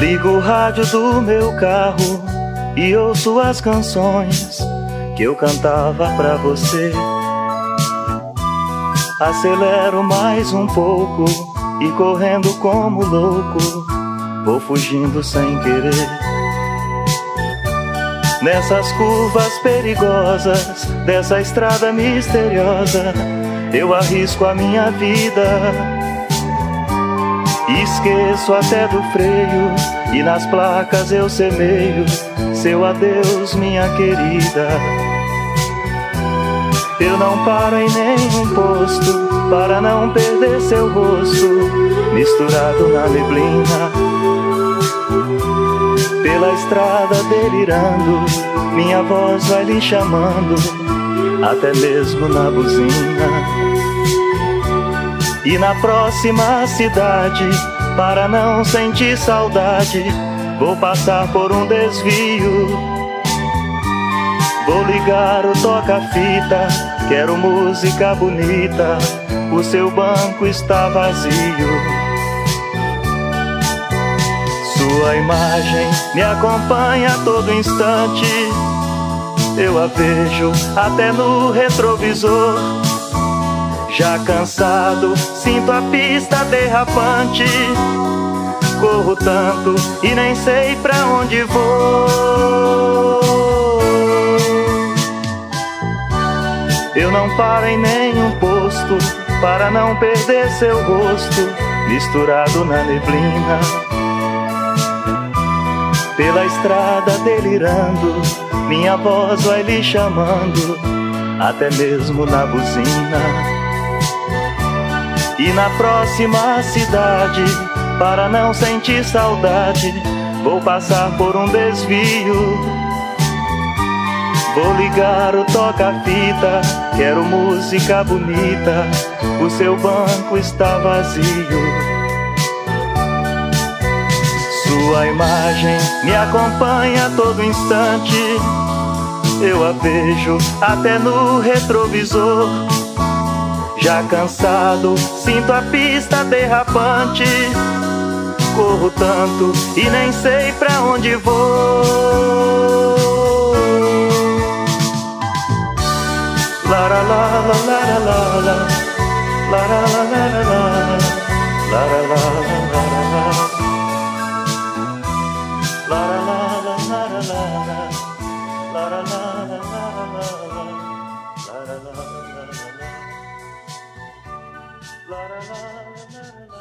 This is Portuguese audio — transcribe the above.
Ligo o rádio do meu carro e ouço as canções que eu cantava pra você. Acelero mais um pouco e correndo como louco, vou fugindo sem querer. Nessas curvas perigosas dessa estrada misteriosa, eu arrisco a minha vida Esqueço até do freio e nas placas eu semeio seu adeus, minha querida. Eu não paro em nenhum posto para não perder seu rosto, misturado na neblina. Pela estrada delirando, minha voz vai lhe chamando, até mesmo na buzina. E na próxima cidade, para não sentir saudade, vou passar por um desvio. Vou ligar o toca-fita, quero música bonita, o seu banco está vazio. Sua imagem me acompanha a todo instante, eu a vejo até no retrovisor. Já cansado, sinto a pista derrapante. Corro tanto e nem sei pra onde vou. Eu não paro em nenhum posto para não perder seu rosto, misturado na neblina. Pela estrada delirando, minha voz vai lhe chamando, até mesmo na buzina. E na próxima cidade, para não sentir saudade, vou passar por um desvio. Vou ligar o toca-fita, quero música bonita, o seu banco está vazio. Sua imagem me acompanha a todo instante, eu a vejo até no retrovisor. Já cansado, sinto a pista derrapante. Corro tanto e nem sei pra onde vou. Lara la la la la la la. la la la la la. la la la la la la la la la Lara la la la la la la la.